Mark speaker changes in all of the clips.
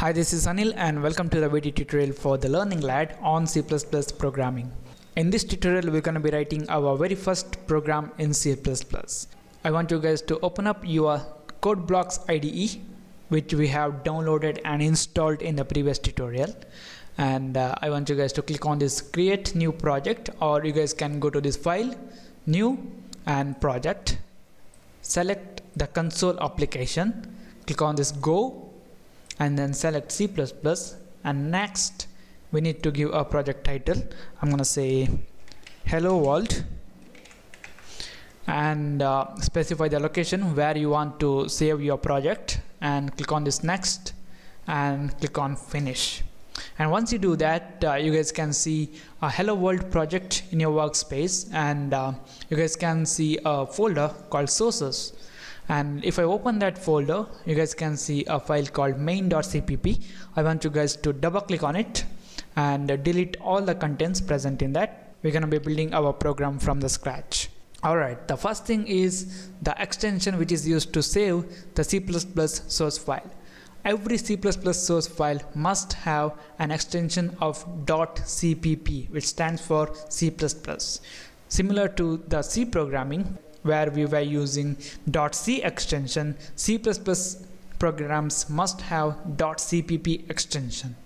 Speaker 1: Hi, this is Anil and welcome to the video tutorial for the Learning Lad on C++ programming. In this tutorial, we're going to be writing our very first program in C++. I want you guys to open up your CodeBlocks IDE, which we have downloaded and installed in the previous tutorial. And uh, I want you guys to click on this create new project or you guys can go to this file, new and project. Select the console application, click on this go and then select C++ and next we need to give a project title. I'm gonna say hello world and uh, specify the location where you want to save your project and click on this next and click on finish. And once you do that uh, you guys can see a hello world project in your workspace and uh, you guys can see a folder called sources and if I open that folder you guys can see a file called main.cpp I want you guys to double click on it and delete all the contents present in that. We're gonna be building our program from the scratch. Alright the first thing is the extension which is used to save the C++ source file. Every C++ source file must have an extension of .cpp which stands for C++ similar to the C programming where we were using .c extension, C++ programs must have .cpp extension.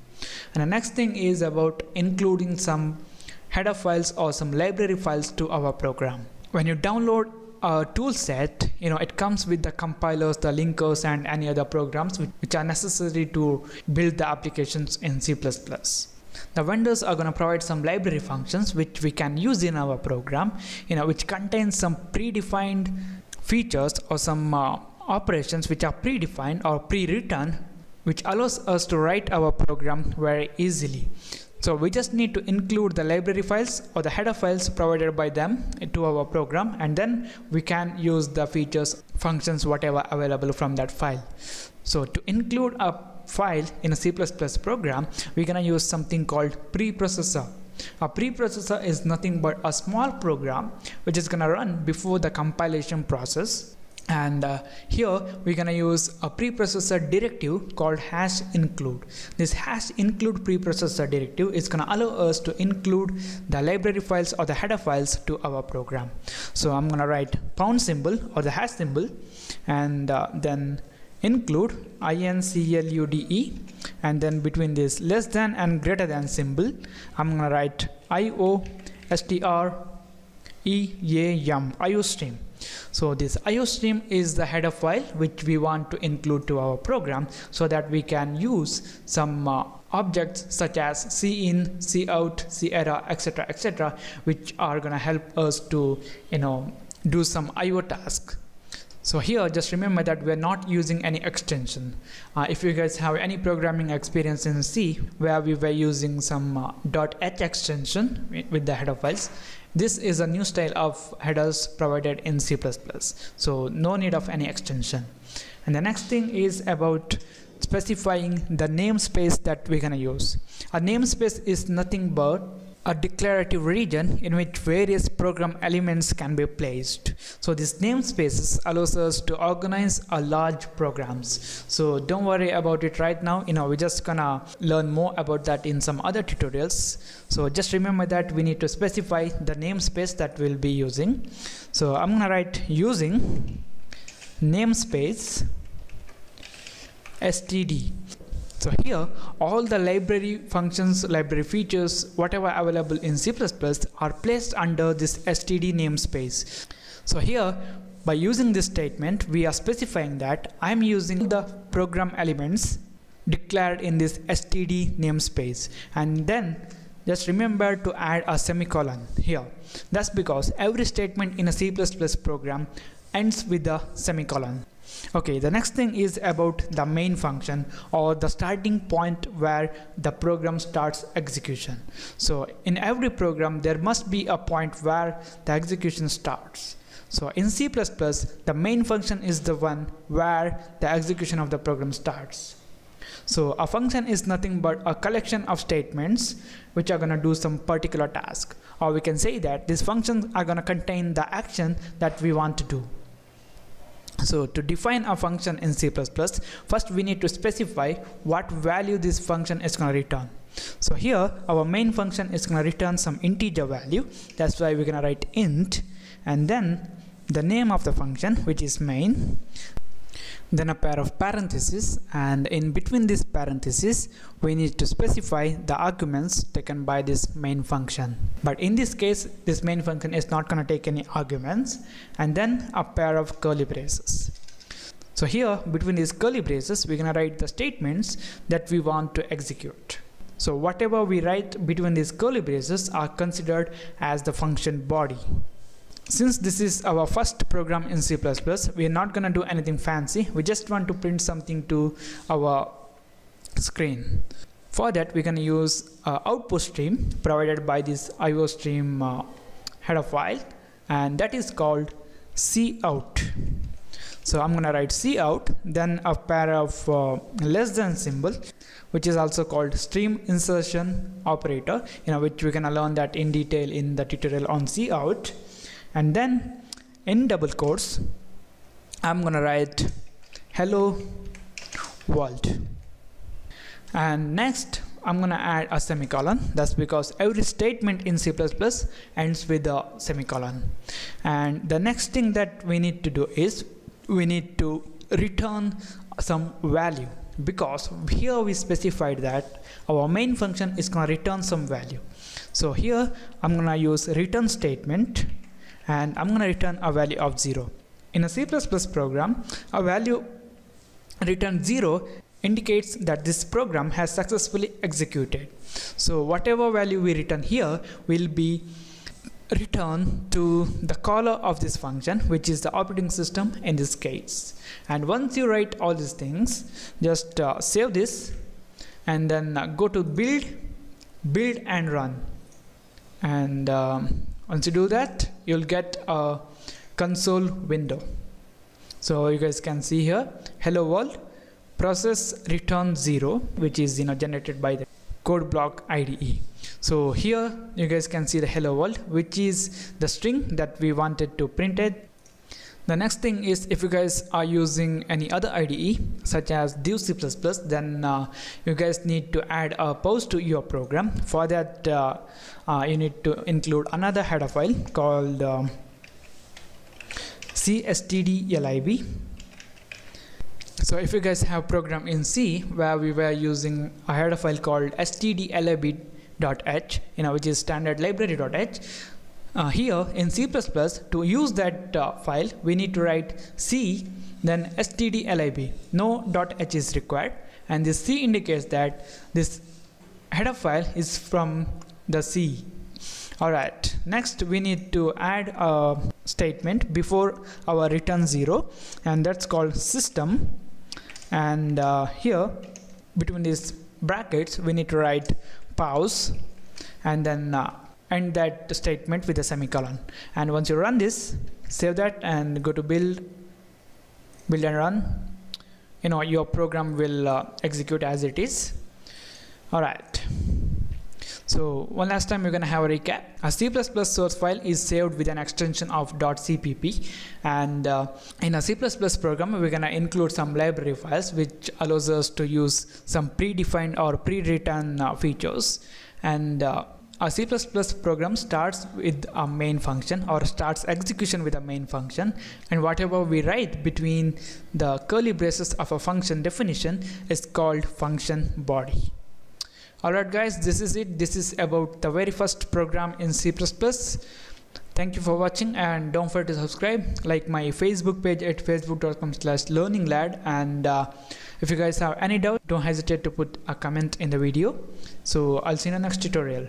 Speaker 1: And the next thing is about including some header files or some library files to our program. When you download a tool set, you know, it comes with the compilers, the linkers and any other programs which, which are necessary to build the applications in C++ the vendors are going to provide some library functions which we can use in our program you know which contains some predefined features or some uh, operations which are predefined or pre-written which allows us to write our program very easily. So we just need to include the library files or the header files provided by them to our program and then we can use the features functions whatever available from that file. So to include a file in a C++ program, we're gonna use something called preprocessor. A preprocessor is nothing but a small program which is gonna run before the compilation process. And uh, here we're gonna use a preprocessor directive called hash include. This hash include preprocessor directive is gonna allow us to include the library files or the header files to our program. So I'm gonna write pound symbol or the hash symbol and uh, then include include and then between this less than and greater than symbol I'm gonna write io eam iostream so this iostream is the header file which we want to include to our program so that we can use some uh, objects such as cin cout cerr etc etc which are to help us to you know do some io task so here just remember that we're not using any extension. Uh, if you guys have any programming experience in C where we were using some uh, .h extension with the header files, this is a new style of headers provided in C++. So no need of any extension. And the next thing is about specifying the namespace that we're gonna use. A namespace is nothing but a declarative region in which various program elements can be placed. So this namespaces allows us to organize a large programs. So don't worry about it right now. You know, we're just gonna learn more about that in some other tutorials. So just remember that we need to specify the namespace that we'll be using. So I'm gonna write using namespace std so here all the library functions, library features, whatever available in C++ are placed under this std namespace. So here by using this statement we are specifying that I'm using the program elements declared in this std namespace. And then just remember to add a semicolon here. That's because every statement in a C++ program ends with a semicolon okay the next thing is about the main function or the starting point where the program starts execution. So in every program there must be a point where the execution starts. So in C++ the main function is the one where the execution of the program starts. So a function is nothing but a collection of statements which are going to do some particular task. Or we can say that these functions are going to contain the action that we want to do so to define a function in C++, first we need to specify what value this function is going to return. So here our main function is going to return some integer value. That's why we're going to write int and then the name of the function which is main then a pair of parentheses and in between these parentheses we need to specify the arguments taken by this main function. But in this case this main function is not going to take any arguments and then a pair of curly braces. So here between these curly braces we're going to write the statements that we want to execute. So whatever we write between these curly braces are considered as the function body since this is our first program in C++, we are not going to do anything fancy. We just want to print something to our screen. For that, we can use uh, output stream provided by this iostream uh, header file and that is called cout. So I'm going to write cout, then a pair of uh, less than symbol which is also called stream insertion operator you know which we can learn that in detail in the tutorial on cout and then in double quotes I'm gonna write hello world. And next I'm gonna add a semicolon. That's because every statement in C++ ends with a semicolon. And the next thing that we need to do is we need to return some value. Because here we specified that our main function is to return some value. So here I'm to use return statement and I'm going to return a value of 0. In a C++ program, a value return 0 indicates that this program has successfully executed. So whatever value we return here will be returned to the caller of this function which is the operating system in this case and once you write all these things just uh, save this and then uh, go to build build and run and um, once you do that you'll get a console window. So you guys can see here hello world process return 0 which is you know generated by the code block IDE so here you guys can see the hello world which is the string that we wanted to print it the next thing is if you guys are using any other IDE such as Dev C++ then uh, you guys need to add a pause to your program. For that uh, uh, you need to include another header file called um, cstdlib. So if you guys have program in C where we were using a header file called stdlib.h you know which is standard library.h uh, here in C++ to use that uh, file we need to write C then stdlib no dot h is required. And this C indicates that this header file is from the C. Alright next we need to add a statement before our return 0 and that's called system. And uh, here between these brackets we need to write pause. And then uh, end that statement with a semicolon. And once you run this save that and go to build build and run. You know your program will uh, execute as it is. All right so one last time we're going to have a recap. A C++ source file is saved with an extension of .cpp and uh, in a C++ program we're going to include some library files which allows us to use some predefined or pre-written uh, features. And uh, a C++ program starts with a main function or starts execution with a main function and whatever we write between the curly braces of a function definition is called function body. Alright guys, this is it. This is about the very first program in C++. Thank you for watching and don't forget to subscribe. Like my Facebook page at facebook.com slash learninglad and uh, if you guys have any doubt, don't hesitate to put a comment in the video. So I'll see you in the next tutorial.